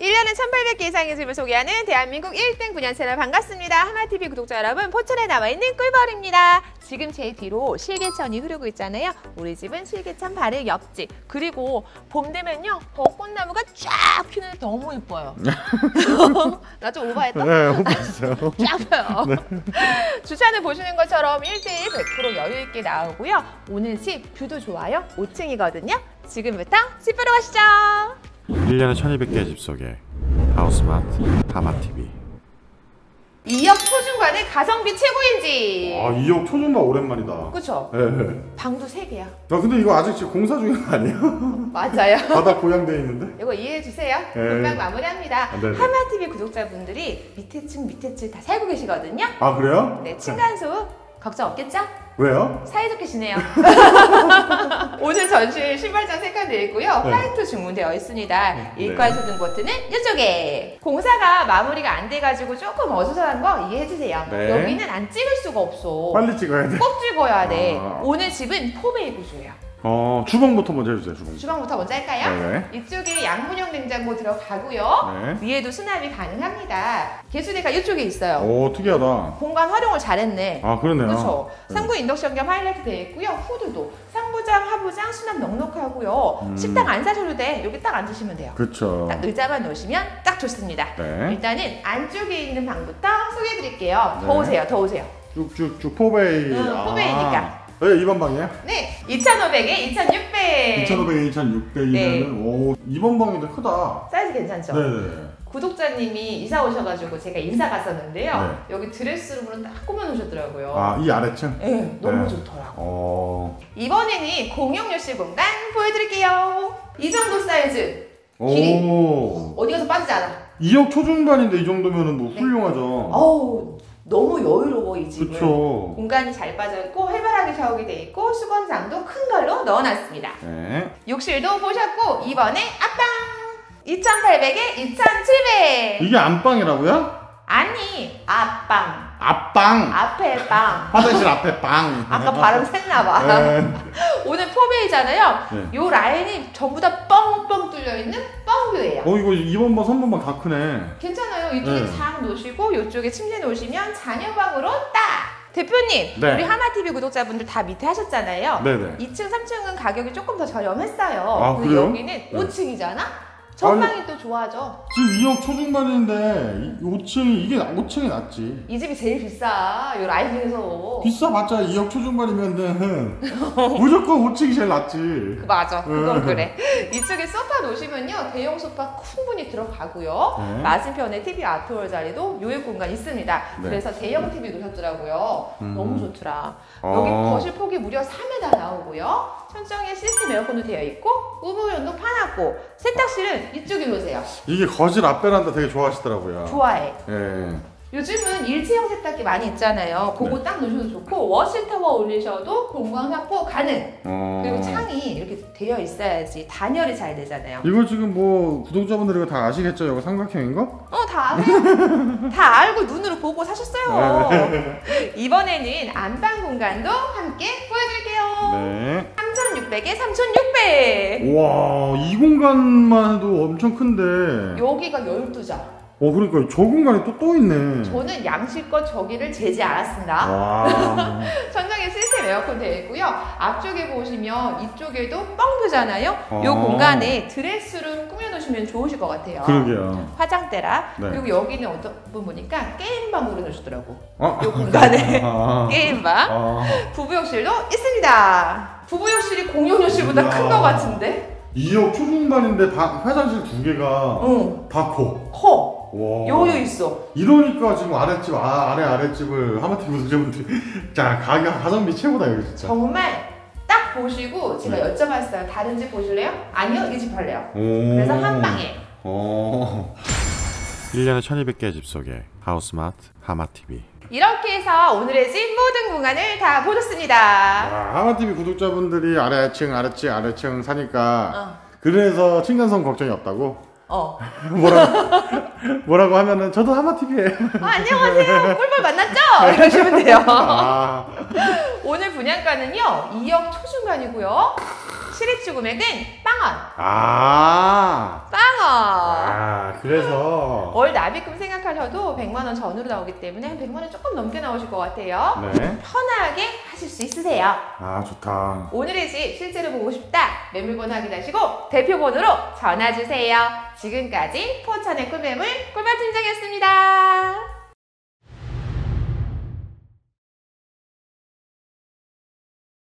1년에 1800개 이상의 집을 소개하는 대한민국 1등 분양 채널 반갑습니다. 하마TV 구독자 여러분, 포천에 나와 있는 꿀벌입니다. 지금 제 뒤로 실개천이 흐르고 있잖아요. 우리 집은 실개천 바로 옆집. 그리고 봄 되면요, 벚꽃나무가 쫙 피는데 너무 예뻐요. 나 좀 오버했다? 네, 오버했어요. 쫙 펴요. 주차는 보시는 것처럼 1대1 100% 여유 있게 나오고요. 오늘 집 뷰도 좋아요. 5층이거든요. 지금부터 집 보러 가시죠. 1년에 1200개의 집 소개 하우스마트 하마TV 2억 초중반의 가성비 최고인지. 아 2억 초중반 오랜만이다 그쵸? 예, 예. 방도 3개야. 아 근데 이거 아직 지금 공사 중인 거 아니에요? 맞아요. 바닥 고양돼 있는데? 이거 이해해 주세요. 네. 금방 마무리합니다. 아, 네네. 하마TV 구독자분들이 밑에 층 밑에 층 다 살고 계시거든요. 아 그래요? 네, 층간소음 걱정 없겠죠? 왜요? 사이좋게 지내요. 오늘 전실 신발장 색깔되어 있고요. 네. 화이트 주문되어 있습니다. 네. 일괄 소등 버튼은 이쪽에. 공사가 마무리가 안 돼가지고 조금 어수선한 거 이해해주세요. 네. 여기는 안 찍을 수가 없어. 빨리 찍어야 돼. 꼭 찍어야 돼. 아. 오늘 집은 포베이 구조예요. 어 주방부터 먼저 해주세요 주방. 주방부터 먼저 할까요? 네네. 이쪽에 양문형 냉장고 들어가고요. 네. 위에도 수납이 가능합니다. 개수대가 이쪽에 있어요. 오 특이하다. 공간 활용을 잘했네. 아 그러네요. 그렇죠. 네. 상부 인덕션 겸 하이라이트 되어 있고요. 후드도 상부장, 하부장 수납 넉넉하고요. 음. 식당 안 사셔도 돼. 여기 딱 앉으시면 돼요. 그렇죠. 딱 의자만 놓으시면 딱 좋습니다. 네. 일단은 안쪽에 있는 방부터 소개해드릴게요. 네. 더 오세요, 더 오세요. 쭉쭉쭉 포베이. 응, 포베이니까. 아. 네, 이번 방이에요? 네, 2,500에 2,600. 2,500에 2,600이면은 네. 오 이번 방이 더 크다. 사이즈 괜찮죠? 네네. 구독자님이 이사 오셔가지고 제가 인사 갔었는데요. 네. 여기 드레스룸으로 딱 꾸며놓으셨더라고요. 아 이 아래층? 네, 너무 네. 좋더라고. 어. 이번에는 공용 욕실 공간 보여드릴게요. 이 정도 사이즈 길이. 오. 어디 가서 빠지지 않아. 2억 초중반인데 이 정도면 은 뭐 네. 훌륭하죠. 어우 너무 여유로워 이 집은. 그쵸. 공간이 잘 빠져있고 해바라기 샤워기 돼 있고 수건장도 큰 걸로 넣어놨습니다. 네. 욕실도 보셨고 이번에 앞방 2,800에 2,700. 이게 안방이라고요? 아니 앞방 앞방. 앞에 방. 화장실 앞에 방. 아까 발음 샜나봐. 네. 오늘 포베이잖아요. 네. 요 라인이 전부 다 뻥뻥 뚫려 있는 뻥뷰예요. 어 이거 2번 방, 3번 방 다 크네. 괜찮아요. 이쪽에 네. 장 놓으시고 이쪽에 침대 놓으시면 자녀 방으로 딱. 대표님, 네. 우리 하마TV 구독자분들 다 밑에 하셨잖아요. 네네. 2층, 3층은 가격이 조금 더 저렴했어요. 아, 근데 그래요? 여기는 네. 5층이잖아? 전망이 또 좋아져. 지금 2억 초중반인데 5층이 이게 5층이 낫지. 이 집이 제일 비싸. 요 라인 중에서. 비싸봤자 2억 초중반이면은 무조건 5층이 제일 낫지. 그 맞아. 그건 네. 그래. 이쪽에 소파 놓으시면요. 대형 소파 충분히 들어가고요. 네. 맞은편에 TV 아트홀 자리도 요역 공간 있습니다. 네. 그래서 대형 TV 놓으셨더라고요. 음. 너무 좋더라. 어. 여기 거실 폭이 무려 3m 나오고요. 천정에 시스템 에어컨도 되어 있고 우부연도 파 놨고 세탁실은 이쪽에 놓으세요. 이게 거실 앞베란다 되게 좋아하시더라고요. 좋아해. 예. 요즘은 일체형 세탁기 많이 있잖아요. 그거 네. 딱 놓으셔도 좋고 워시 타워 올리셔도 공간 확보 가능. 어. 그리고 창이 이렇게 되어 있어야지 단열이 잘 되잖아요. 이거 지금 뭐 구독자분들이 다 아시겠죠? 이거 삼각형인 거? 어, 다 아세요? 다 알고 눈으로 보고 사셨어요. 네. 이번에는 안방 공간도 함께 보여드릴게요. 네. 3,600에 3,600. 와, 이 공간만 해도 엄청 큰데. 여기가 12자. 어, 그러니까 저 공간이 또또 있네. 저는 양실껏 저기를 재지 않았습니다. 와. 천장에 시스템 에어컨 되어 있고요. 앞쪽에 보시면 이쪽에도 뻥뷰잖아요. 이 아. 공간에 드레스룸 꾸며놓으시면 좋으실 것 같아요. 그러게요. 화장대라. 네. 그리고 여기는 어떤 분 보니까 게임방으로 놓으시더라고. 어? 이 공간에 아. 게임방. 아. 부부욕실도 있습니다. 부부욕실이 공용욕실보다. 큰 것 같은데? 2억 초중반인데 다 화장실 두 개가 응. 다 커. 커. 와. 여유 있어. 이러니까 지금 아랫집 아, 아래 아랫집을 하마TV 구독자분들이 자 가격 가성비 최고다 이거 진짜. 정말 딱 보시고 제가 네. 여쭤봤어요. 다른 집 보실래요? 아니요, 이 집 할래요. 오. 그래서 한 방에. 어. 1년에 1200개의 집 소개 하우스마트 하마TV 이렇게 해서 오늘의 집 모든 공간을 다 보셨습니다. 아, 하마TV 구독자분들이 아래층 아래층 아래층 사니까 어. 그래서 층간소음 걱정이 없다고 어. 뭐라고 뭐라고 하면은 저도 하마TV에 아, 안녕하세요. 꿀벌 만났죠? 이러시면 돼요. 아, 오늘 분양가는요, 2억 초중반이고요. 실입주 금액은 빵원. 아, 빵원. 아 그래서 월 납입금 생각하셔도 100만 원 전후로 나오기 때문에 한 100만 원 조금 넘게 나오실 것 같아요. 네. 편하게 하실 수 있으세요. 아 좋다. 오늘의 집 실제로 보고 싶다. 매물번호 확인하시고 대표번호로 전화 주세요. 지금까지 포천의 꿀매물 꿀맛 팀장이었습니다.